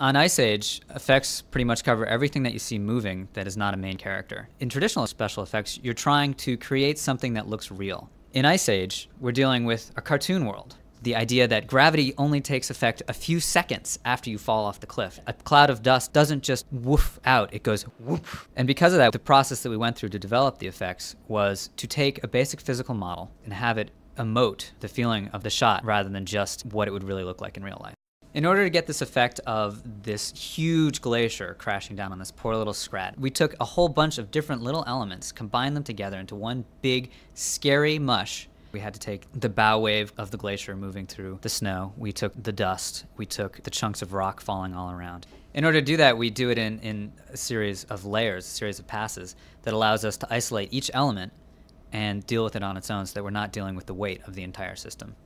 On Ice Age, effects pretty much cover everything that you see moving that is not a main character. In traditional special effects, you're trying to create something that looks real. In Ice Age, we're dealing with a cartoon world. The idea that gravity only takes effect a few seconds after you fall off the cliff. A cloud of dust doesn't just woof out, it goes whoop. And because of that, the process that we went through to develop the effects was to take a basic physical model and have it emote the feeling of the shot rather than just what it would really look like in real life. In order to get this effect of this huge glacier crashing down on this poor little scrat, we took a whole bunch of different little elements, combined them together into one big, scary mush. We had to take the bow wave of the glacier moving through the snow. We took the dust. We took the chunks of rock falling all around. In order to do that, we do it in, in a series of layers, a series of passes that allows us to isolate each element and deal with it on its own so that we're not dealing with the weight of the entire system.